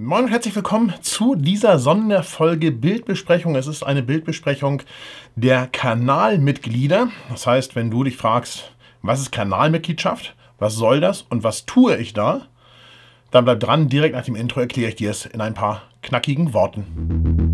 Moin und herzlich willkommen zu dieser Sonderfolge Bildbesprechung. Es ist eine Bildbesprechung der Kanalmitglieder. Das heißt, wenn du dich fragst, was ist Kanalmitgliedschaft, was soll das und was tue ich da, dann bleib dran. Direkt nach dem Intro erkläre ich dir es in ein paar knackigen Worten.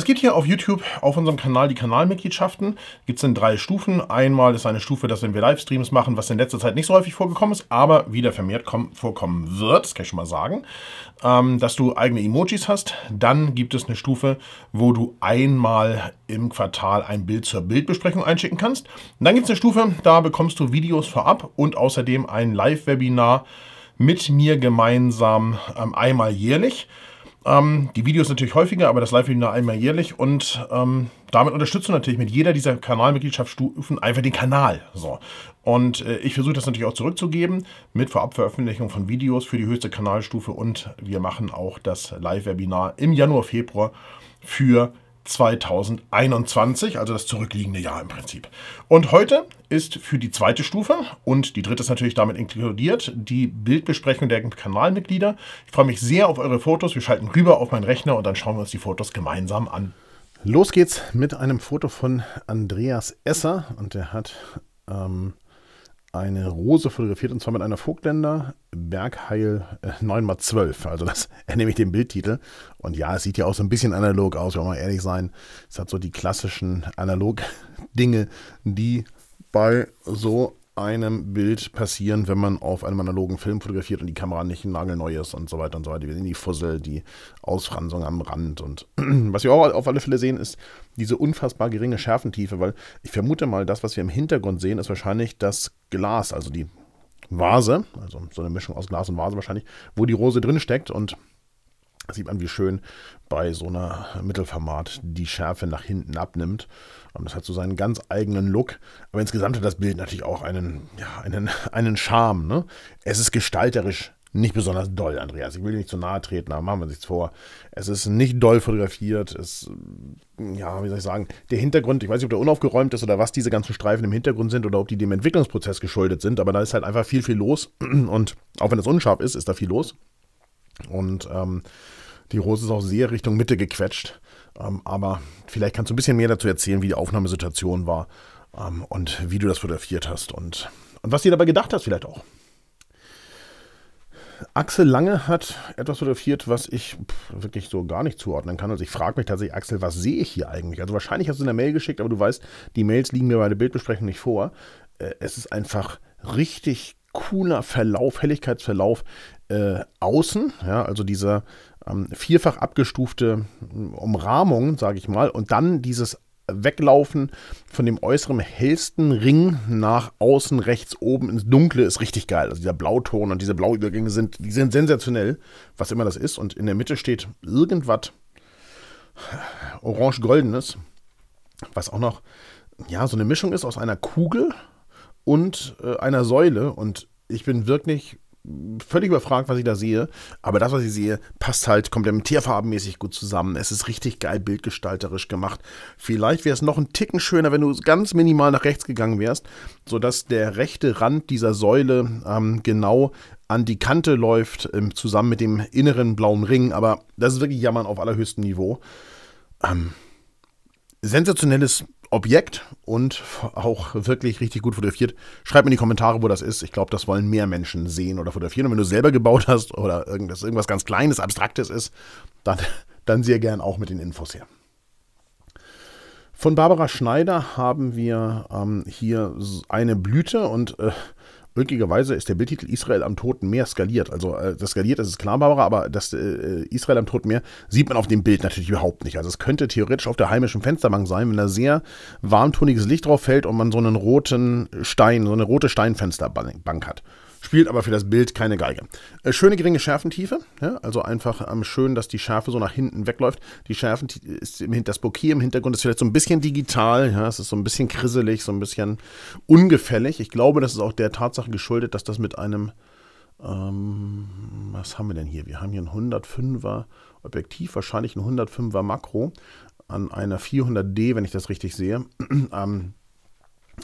Es gibt hier auf YouTube auf unserem Kanal die Kanalmitgliedschaften. Gibt es in drei Stufen. Einmal ist eine Stufe, dass wenn wir Livestreams machen, was in letzter Zeit nicht so häufig vorgekommen ist, aber wieder vermehrt kommen, vorkommen wird, das kann ich schon mal sagen, ähm, dass du eigene Emojis hast. Dann gibt es eine Stufe, wo du einmal im Quartal ein Bild zur Bildbesprechung einschicken kannst. Und dann gibt es eine Stufe, da bekommst du Videos vorab und außerdem ein Live-Webinar mit mir gemeinsam ähm, einmal jährlich. Ähm, die Videos natürlich häufiger, aber das Live-Webinar einmal jährlich und ähm, damit unterstützt du natürlich mit jeder dieser Kanalmitgliedschaftsstufen einfach den Kanal. So. Und äh, ich versuche das natürlich auch zurückzugeben mit Vorabveröffentlichung von Videos für die höchste Kanalstufe und wir machen auch das Live-Webinar im Januar, Februar für 2021, also das zurückliegende Jahr im Prinzip. Und heute ist für die zweite Stufe und die dritte ist natürlich damit inkludiert, die Bildbesprechung der Kanalmitglieder. Ich freue mich sehr auf eure Fotos. Wir schalten rüber auf meinen Rechner und dann schauen wir uns die Fotos gemeinsam an. Los geht's mit einem Foto von Andreas Esser und der hat ähm, eine Rose fotografiert und zwar mit einer Vogtländer Bergheil äh, 9x12. Also das nehme ich den Bildtitel. Und ja, es sieht ja auch so ein bisschen analog aus, wenn wir mal ehrlich sein. Es hat so die klassischen Analog-Dinge, die bei so einem Bild passieren, wenn man auf einem analogen Film fotografiert und die Kamera nicht nagelneu ist und so weiter und so weiter. Wir sehen die Fussel, die Ausfranzung am Rand und was wir auch auf alle Fälle sehen, ist diese unfassbar geringe Schärfentiefe, weil ich vermute mal, das, was wir im Hintergrund sehen, ist wahrscheinlich das Glas, also die Vase, also so eine Mischung aus Glas und Vase wahrscheinlich, wo die Rose drin steckt und sieht man, wie schön bei so einer Mittelformat die Schärfe nach hinten abnimmt. Das hat so seinen ganz eigenen Look. Aber insgesamt hat das Bild natürlich auch einen, ja, einen, einen Charme. Ne? Es ist gestalterisch nicht besonders doll, Andreas. Ich will dir nicht zu nahe treten, aber machen wir sich's vor. Es ist nicht doll fotografiert. Es, ja, wie soll ich sagen, der Hintergrund, ich weiß nicht, ob der unaufgeräumt ist oder was diese ganzen Streifen im Hintergrund sind oder ob die dem Entwicklungsprozess geschuldet sind, aber da ist halt einfach viel, viel los. Und auch wenn es unscharf ist, ist da viel los. Und ähm, die Rose ist auch sehr Richtung Mitte gequetscht. Ähm, aber vielleicht kannst du ein bisschen mehr dazu erzählen, wie die Aufnahmesituation war ähm, und wie du das fotografiert hast und, und was dir dabei gedacht hast, vielleicht auch. Axel Lange hat etwas fotografiert, was ich wirklich so gar nicht zuordnen kann. Also ich frage mich tatsächlich, Axel, was sehe ich hier eigentlich? Also wahrscheinlich hast du eine Mail geschickt, aber du weißt, die Mails liegen mir bei der Bildbesprechung nicht vor. Äh, es ist einfach richtig cooler Verlauf, Helligkeitsverlauf äh, außen, ja, also dieser ähm, vierfach abgestufte hm, Umrahmung, sage ich mal, und dann dieses Weglaufen von dem äußeren hellsten Ring nach außen rechts oben ins Dunkle ist richtig geil. Also dieser Blauton und diese Blauübergänge sind, die sind sensationell, was immer das ist. Und in der Mitte steht irgendwas orange-goldenes, was auch noch ja so eine Mischung ist aus einer Kugel und äh, einer Säule. Und ich bin wirklich völlig überfragt, was ich da sehe. Aber das, was ich sehe, passt halt komplementärfarbenmäßig gut zusammen. Es ist richtig geil bildgestalterisch gemacht. Vielleicht wäre es noch ein Ticken schöner, wenn du ganz minimal nach rechts gegangen wärst, sodass der rechte Rand dieser Säule ähm, genau an die Kante läuft, ähm, zusammen mit dem inneren blauen Ring. Aber das ist wirklich Jammern auf allerhöchstem Niveau. Ähm, sensationelles Objekt und auch wirklich richtig gut fotografiert. Schreib mir in die Kommentare, wo das ist. Ich glaube, das wollen mehr Menschen sehen oder fotografieren. Und wenn du selber gebaut hast oder irgendwas, irgendwas ganz Kleines, Abstraktes ist, dann, dann sehr gern auch mit den Infos her. Von Barbara Schneider haben wir ähm, hier eine Blüte und äh, Möglicherweise ist der Bildtitel Israel am Toten Meer skaliert. Also äh, das skaliert, das ist klar, Barbara, aber das äh, Israel am Toten Meer sieht man auf dem Bild natürlich überhaupt nicht. Also es könnte theoretisch auf der heimischen Fensterbank sein, wenn da sehr warmtoniges Licht drauf fällt und man so einen roten Stein, so eine rote Steinfensterbank hat. Spielt aber für das Bild keine Geige. Äh, schöne geringe Schärfentiefe, ja, also einfach ähm, schön, dass die Schärfe so nach hinten wegläuft. Die Schärfentiefe ist im, das Bokeh im Hintergrund ist vielleicht so ein bisschen digital, ja, es ist so ein bisschen krisselig, so ein bisschen ungefällig. Ich glaube, das ist auch der Tatsache geschuldet, dass das mit einem, ähm, was haben wir denn hier? Wir haben hier ein 105er Objektiv, wahrscheinlich ein 105er Makro an einer 400D, wenn ich das richtig sehe. ähm,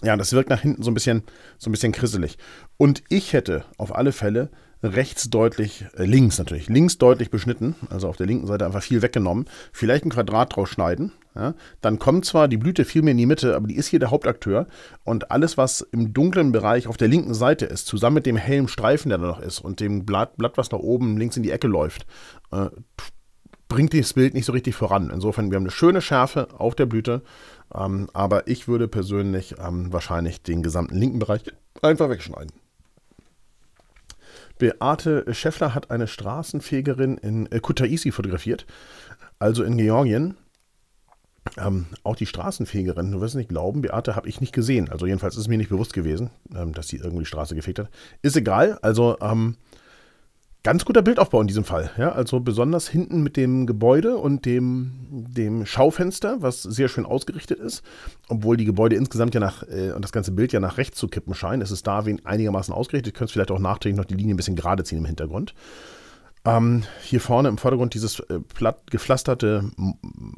ja, das wirkt nach hinten so ein bisschen, so ein bisschen krisselig. Und ich hätte auf alle Fälle rechts deutlich, äh, links natürlich, links deutlich beschnitten, also auf der linken Seite einfach viel weggenommen, vielleicht ein Quadrat draus schneiden. Ja, dann kommt zwar die Blüte viel mehr in die Mitte, aber die ist hier der Hauptakteur und alles, was im dunklen Bereich auf der linken Seite ist, zusammen mit dem hellen Streifen, der da noch ist und dem Blatt, Blatt was da oben links in die Ecke läuft, äh, bringt das Bild nicht so richtig voran. Insofern, wir haben eine schöne Schärfe auf der Blüte, ähm, aber ich würde persönlich ähm, wahrscheinlich den gesamten linken Bereich einfach wegschneiden. Beate Scheffler hat eine Straßenfegerin in äh, Kutaisi fotografiert, also in Georgien. Ähm, auch die Straßenfegerin, du wirst nicht glauben, Beate habe ich nicht gesehen. Also jedenfalls ist es mir nicht bewusst gewesen, ähm, dass sie irgendwie die Straße gefegt hat. Ist egal, also ähm, Ganz guter Bildaufbau in diesem Fall. Ja, also besonders hinten mit dem Gebäude und dem, dem Schaufenster, was sehr schön ausgerichtet ist. Obwohl die Gebäude insgesamt ja nach äh, und das ganze Bild ja nach rechts zu kippen scheint, ist es da einigermaßen ausgerichtet. Du könntest vielleicht auch nachträglich noch die Linie ein bisschen gerade ziehen im Hintergrund. Ähm, hier vorne im Vordergrund dieses äh, platt gepflasterte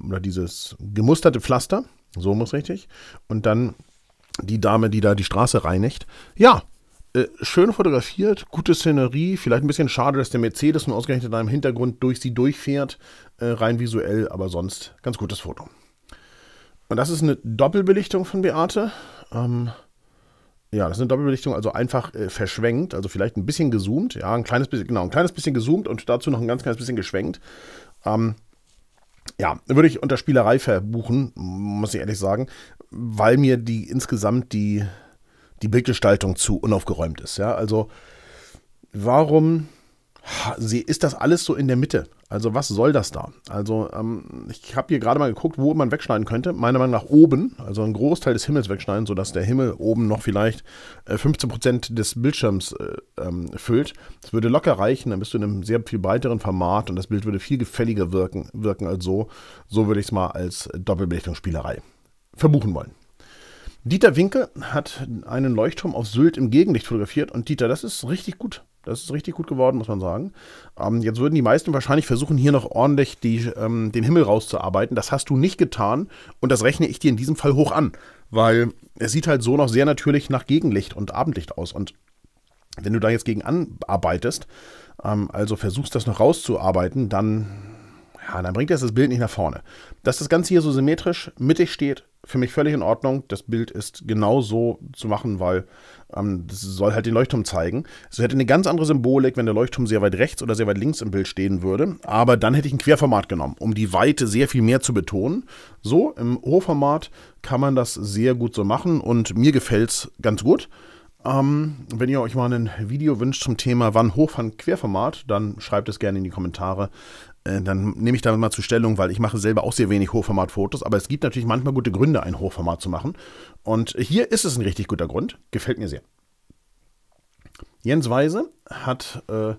oder dieses gemusterte Pflaster. So muss richtig. Und dann die Dame, die da die Straße reinigt. Ja, äh, schön fotografiert, gute Szenerie, vielleicht ein bisschen schade, dass der Mercedes nur ausgerechnet in einem Hintergrund durch sie durchfährt, äh, rein visuell, aber sonst ganz gutes Foto. Und das ist eine Doppelbelichtung von Beate. Ähm, ja, das ist eine Doppelbelichtung, also einfach äh, verschwenkt, also vielleicht ein bisschen gezoomt, ja, ein kleines bisschen, genau, ein kleines bisschen gezoomt und dazu noch ein ganz kleines bisschen geschwenkt. Ähm, ja, würde ich unter Spielerei verbuchen, muss ich ehrlich sagen, weil mir die insgesamt die die Bildgestaltung zu unaufgeräumt ist. Ja? Also warum ist das alles so in der Mitte? Also was soll das da? Also ähm, ich habe hier gerade mal geguckt, wo man wegschneiden könnte. Meiner Meinung nach oben, also einen Großteil des Himmels wegschneiden, sodass der Himmel oben noch vielleicht äh, 15% des Bildschirms äh, ähm, füllt. Das würde locker reichen, dann bist du in einem sehr viel breiteren Format und das Bild würde viel gefälliger wirken, wirken als so. So würde ich es mal als Doppelbelichtungsspielerei verbuchen wollen. Dieter Winke hat einen Leuchtturm auf Sylt im Gegenlicht fotografiert und Dieter, das ist richtig gut. Das ist richtig gut geworden, muss man sagen. Ähm, jetzt würden die meisten wahrscheinlich versuchen, hier noch ordentlich die, ähm, den Himmel rauszuarbeiten. Das hast du nicht getan und das rechne ich dir in diesem Fall hoch an, weil es sieht halt so noch sehr natürlich nach Gegenlicht und Abendlicht aus. Und wenn du da jetzt gegen anarbeitest, ähm, also versuchst das noch rauszuarbeiten, dann, ja, dann bringt das das Bild nicht nach vorne. Dass das Ganze hier so symmetrisch mittig steht, für mich völlig in Ordnung. Das Bild ist genau so zu machen, weil ähm, das soll halt den Leuchtturm zeigen. Es hätte eine ganz andere Symbolik, wenn der Leuchtturm sehr weit rechts oder sehr weit links im Bild stehen würde. Aber dann hätte ich ein Querformat genommen, um die Weite sehr viel mehr zu betonen. So, im Hochformat kann man das sehr gut so machen und mir gefällt es ganz gut. Ähm, wenn ihr euch mal ein Video wünscht zum Thema wann Hoch- Querformat, dann schreibt es gerne in die Kommentare. Äh, dann nehme ich damit mal zur Stellung, weil ich mache selber auch sehr wenig Hochformat-Fotos, aber es gibt natürlich manchmal gute Gründe, ein Hochformat zu machen. Und hier ist es ein richtig guter Grund. Gefällt mir sehr. Jens Weise hat äh,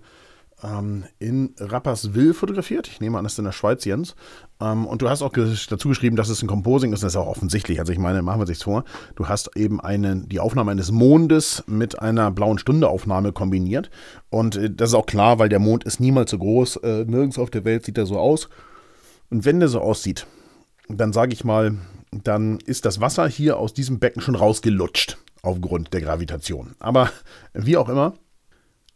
ähm, in Rapperswil fotografiert. Ich nehme an, das ist in der Schweiz, Jens. Ähm, und du hast auch dazu geschrieben, dass es ein Composing ist. Das ist auch offensichtlich. Also ich meine, machen wir sich's vor. Du hast eben eine, die Aufnahme eines Mondes mit einer blauen Stunde-Aufnahme kombiniert. Und äh, das ist auch klar, weil der Mond ist niemals so groß. Äh, nirgends auf der Welt sieht er so aus. Und wenn der so aussieht, dann sage ich mal, dann ist das Wasser hier aus diesem Becken schon rausgelutscht aufgrund der Gravitation. Aber wie auch immer,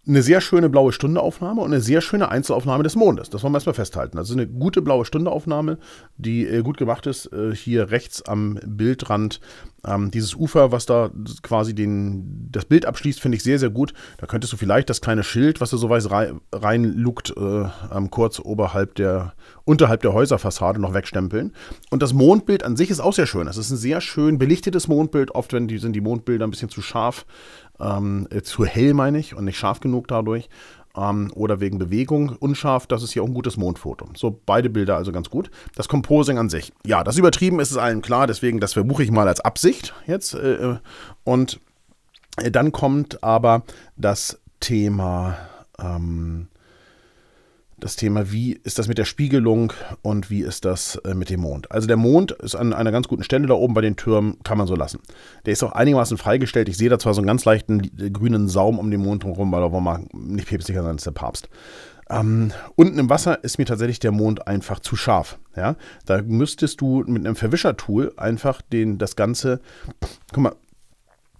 eine sehr schöne blaue Stundeaufnahme und eine sehr schöne Einzelaufnahme des Mondes. Das wollen wir erstmal festhalten. Also eine gute blaue Stundeaufnahme, die äh, gut gemacht ist. Äh, hier rechts am Bildrand ähm, dieses Ufer, was da quasi den, das Bild abschließt, finde ich sehr, sehr gut. Da könntest du vielleicht das kleine Schild, was da so weiß rein, reinlugt, äh, kurz oberhalb der, unterhalb der Häuserfassade noch wegstempeln. Und das Mondbild an sich ist auch sehr schön. Es ist ein sehr schön belichtetes Mondbild. Oft sind die Mondbilder ein bisschen zu scharf ähm, äh, zu hell meine ich und nicht scharf genug dadurch. Ähm, oder wegen Bewegung unscharf, das ist hier auch ein gutes Mondfoto. So, beide Bilder also ganz gut. Das Composing an sich. Ja, das übertrieben ist es allen klar, deswegen, das verbuche ich mal als Absicht jetzt. Äh, und äh, dann kommt aber das Thema ähm, das Thema, wie ist das mit der Spiegelung und wie ist das äh, mit dem Mond. Also der Mond ist an einer ganz guten Stelle da oben bei den Türmen, kann man so lassen. Der ist auch einigermaßen freigestellt. Ich sehe da zwar so einen ganz leichten äh, grünen Saum um den Mond herum, weil da wollen wir nicht päpstlicher sein als der Papst. Ähm, unten im Wasser ist mir tatsächlich der Mond einfach zu scharf. Ja? Da müsstest du mit einem Verwischertool einfach den, das Ganze, guck mal,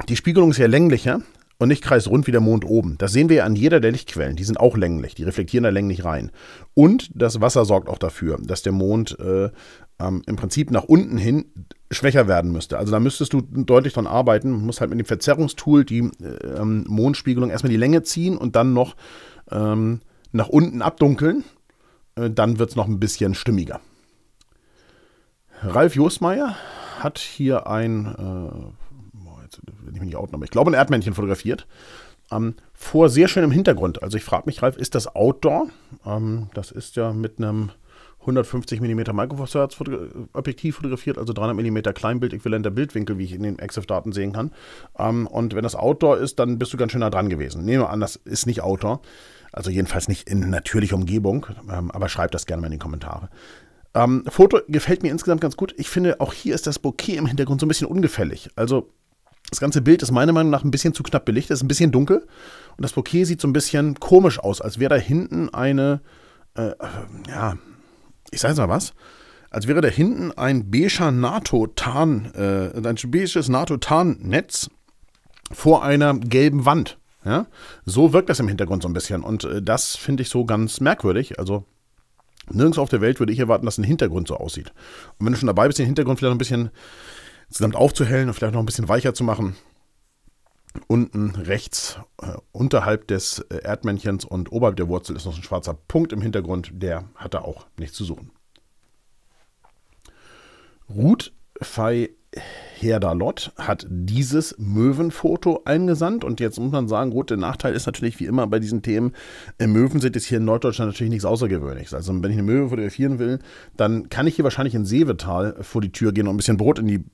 die Spiegelung ist ja länglicher und nicht kreisrund wie der Mond oben. Das sehen wir ja an jeder der Lichtquellen. Die sind auch länglich, die reflektieren da länglich rein. Und das Wasser sorgt auch dafür, dass der Mond äh, ähm, im Prinzip nach unten hin schwächer werden müsste. Also da müsstest du deutlich dran arbeiten. Du musst halt mit dem Verzerrungstool die äh, ähm, Mondspiegelung erstmal die Länge ziehen und dann noch ähm, nach unten abdunkeln. Äh, dann wird es noch ein bisschen stimmiger. Ralf Josmeier hat hier ein äh, wenn ich mich nicht outen, aber ich glaube, ein Erdmännchen fotografiert. Ähm, vor sehr schönem Hintergrund. Also ich frage mich, Ralf, ist das Outdoor? Ähm, das ist ja mit einem 150 mm Micro Four Thirds Objektiv fotografiert, also 300 mm Kleinbild-äquivalenter Bildwinkel, wie ich in den EXIF-Daten sehen kann. Ähm, und wenn das Outdoor ist, dann bist du ganz schön nah dran gewesen. Nehmen wir an, das ist nicht Outdoor. Also jedenfalls nicht in natürlicher Umgebung. Ähm, aber schreib das gerne mal in die Kommentare. Ähm, Foto gefällt mir insgesamt ganz gut. Ich finde, auch hier ist das Bouquet im Hintergrund so ein bisschen ungefällig. Also das ganze Bild ist meiner Meinung nach ein bisschen zu knapp belichtet, ist ein bisschen dunkel. Und das Bouquet sieht so ein bisschen komisch aus, als wäre da hinten eine, äh, ja, ich sage mal was, als wäre da hinten ein beiger NATO-Tarn, äh, ein beiges NATO-Tarnnetz vor einer gelben Wand. Ja? So wirkt das im Hintergrund so ein bisschen. Und äh, das finde ich so ganz merkwürdig. Also nirgends auf der Welt würde ich erwarten, dass ein Hintergrund so aussieht. Und wenn du schon dabei bist, den Hintergrund vielleicht ein bisschen insgesamt aufzuhellen und vielleicht noch ein bisschen weicher zu machen. Unten rechts äh, unterhalb des äh, Erdmännchens und oberhalb der Wurzel ist noch ein schwarzer Punkt im Hintergrund, der hat da auch nichts zu suchen. Ruth Fei Herdalot hat dieses Möwenfoto eingesandt und jetzt muss man sagen, gut, der Nachteil ist natürlich wie immer bei diesen Themen, Möwen sind jetzt hier in Norddeutschland natürlich nichts Außergewöhnliches. Also wenn ich eine Möwe fotografieren will, dann kann ich hier wahrscheinlich in Seevetal vor die Tür gehen und ein bisschen Brot in die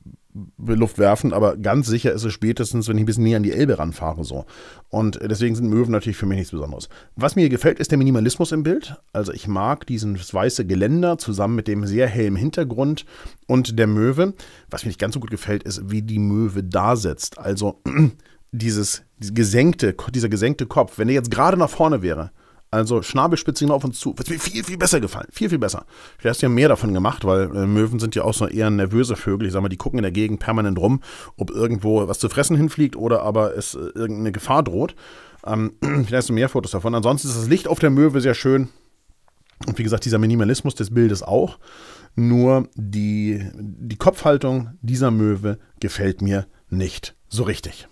Luft werfen, aber ganz sicher ist es spätestens, wenn ich ein bisschen näher an die Elbe ranfahre. So. Und deswegen sind Möwen natürlich für mich nichts Besonderes. Was mir gefällt, ist der Minimalismus im Bild. Also ich mag diesen weiße Geländer zusammen mit dem sehr hellen Hintergrund und der Möwe. Was mir nicht ganz so gut gefällt, ist, wie die Möwe da sitzt. Also dieses, dieses gesenkte, dieser gesenkte Kopf, wenn der jetzt gerade nach vorne wäre, also Schnabelspitze auf uns zu. Wird mir viel, viel besser gefallen. Viel, viel besser. Vielleicht hast du ja mehr davon gemacht, weil äh, Möwen sind ja auch so eher nervöse Vögel. Ich sag mal, die gucken in der Gegend permanent rum, ob irgendwo was zu fressen hinfliegt oder aber es äh, irgendeine Gefahr droht. Ähm, vielleicht hast du mehr Fotos davon. Ansonsten ist das Licht auf der Möwe sehr schön. Und wie gesagt, dieser Minimalismus des Bildes auch. Nur die, die Kopfhaltung dieser Möwe gefällt mir nicht so richtig.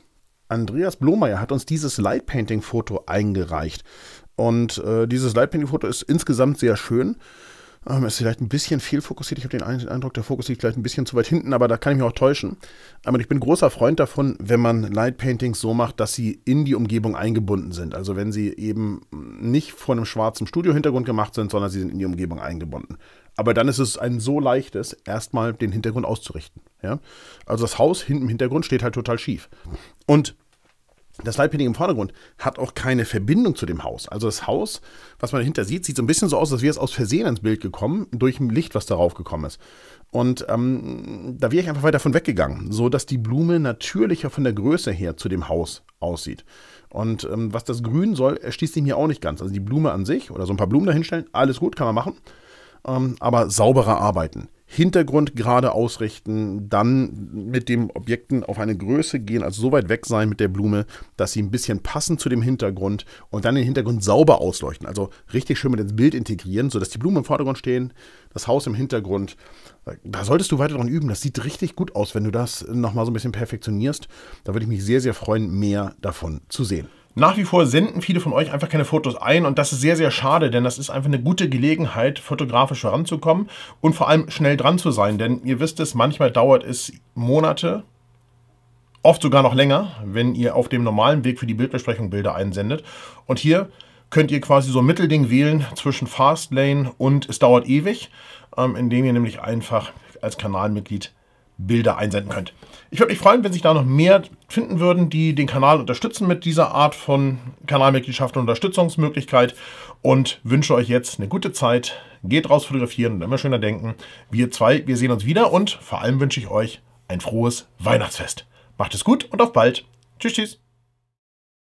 Andreas Blomeyer hat uns dieses Light Painting Foto eingereicht. Und äh, dieses Lightpainting-Foto ist insgesamt sehr schön. Ähm, ist vielleicht ein bisschen viel fokussiert. Ich habe den Eindruck, der Fokus liegt vielleicht ein bisschen zu weit hinten, aber da kann ich mich auch täuschen. Aber ich bin großer Freund davon, wenn man Lightpaintings so macht, dass sie in die Umgebung eingebunden sind. Also wenn sie eben nicht vor einem schwarzen Studiohintergrund gemacht sind, sondern sie sind in die Umgebung eingebunden. Aber dann ist es ein so leichtes, erstmal den Hintergrund auszurichten. Ja? Also das Haus hinten im Hintergrund steht halt total schief. Und das Leitpainting im Vordergrund hat auch keine Verbindung zu dem Haus. Also das Haus, was man dahinter sieht, sieht so ein bisschen so aus, als wäre es aus Versehen ins Bild gekommen, durch ein Licht, was darauf gekommen ist. Und ähm, da wäre ich einfach weiter von weggegangen, so dass die Blume natürlicher von der Größe her zu dem Haus aussieht. Und ähm, was das Grün soll, erschließt sich mir auch nicht ganz. Also die Blume an sich oder so ein paar Blumen dahinstellen, alles gut, kann man machen. Ähm, aber sauberer arbeiten. Hintergrund gerade ausrichten, dann mit dem Objekten auf eine Größe gehen, also so weit weg sein mit der Blume, dass sie ein bisschen passen zu dem Hintergrund und dann den Hintergrund sauber ausleuchten. Also richtig schön mit ins Bild integrieren, sodass die Blumen im Vordergrund stehen, das Haus im Hintergrund. Da solltest du weiter dran üben. Das sieht richtig gut aus, wenn du das nochmal so ein bisschen perfektionierst. Da würde ich mich sehr, sehr freuen, mehr davon zu sehen. Nach wie vor senden viele von euch einfach keine Fotos ein und das ist sehr, sehr schade, denn das ist einfach eine gute Gelegenheit, fotografisch voranzukommen und vor allem schnell dran zu sein, denn ihr wisst es, manchmal dauert es Monate, oft sogar noch länger, wenn ihr auf dem normalen Weg für die Bildbesprechung Bilder einsendet. Und hier könnt ihr quasi so ein Mittelding wählen zwischen Fastlane und es dauert ewig, ähm, indem ihr nämlich einfach als Kanalmitglied Bilder einsenden könnt. Ich würde mich freuen, wenn sich da noch mehr finden würden, die den Kanal unterstützen mit dieser Art von Kanalmitgliedschaft und Unterstützungsmöglichkeit und wünsche euch jetzt eine gute Zeit. Geht raus fotografieren und immer schöner denken. Wir zwei, wir sehen uns wieder und vor allem wünsche ich euch ein frohes Weihnachtsfest. Macht es gut und auf bald. Tschüss, tschüss.